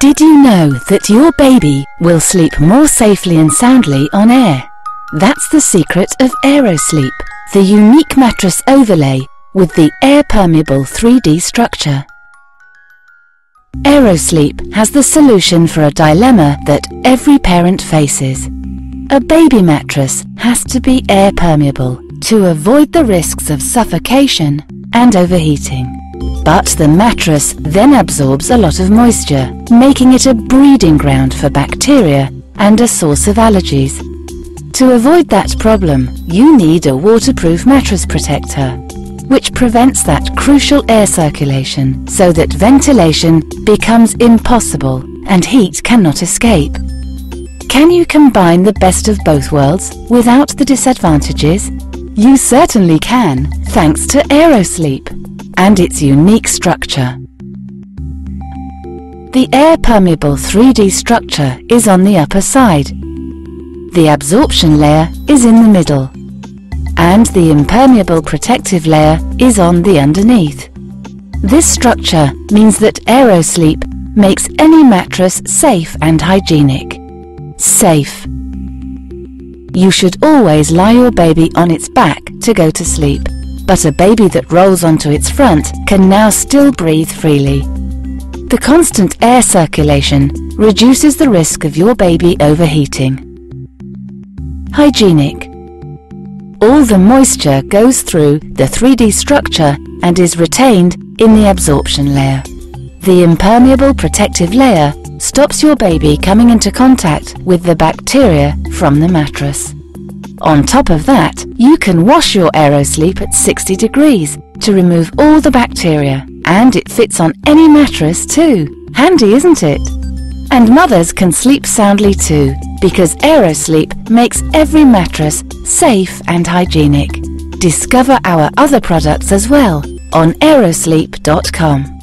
Did you know that your baby will sleep more safely and soundly on air? That's the secret of AeroSleep, the unique mattress overlay with the air-permeable 3D structure. AeroSleep has the solution for a dilemma that every parent faces. A baby mattress has to be air-permeable to avoid the risks of suffocation and overheating. But the mattress then absorbs a lot of moisture, making it a breeding ground for bacteria and a source of allergies. To avoid that problem, you need a waterproof mattress protector, which prevents that crucial air circulation so that ventilation becomes impossible and heat cannot escape. Can you combine the best of both worlds without the disadvantages? You certainly can, thanks to AeroSleep and its unique structure. The air-permeable 3D structure is on the upper side. The absorption layer is in the middle. And the impermeable protective layer is on the underneath. This structure means that AeroSleep makes any mattress safe and hygienic. Safe. You should always lie your baby on its back to go to sleep but a baby that rolls onto its front can now still breathe freely. The constant air circulation reduces the risk of your baby overheating. Hygienic. All the moisture goes through the 3D structure and is retained in the absorption layer. The impermeable protective layer stops your baby coming into contact with the bacteria from the mattress. On top of that, you can wash your AeroSleep at 60 degrees to remove all the bacteria. And it fits on any mattress too. Handy, isn't it? And mothers can sleep soundly too, because AeroSleep makes every mattress safe and hygienic. Discover our other products as well on aerosleep.com.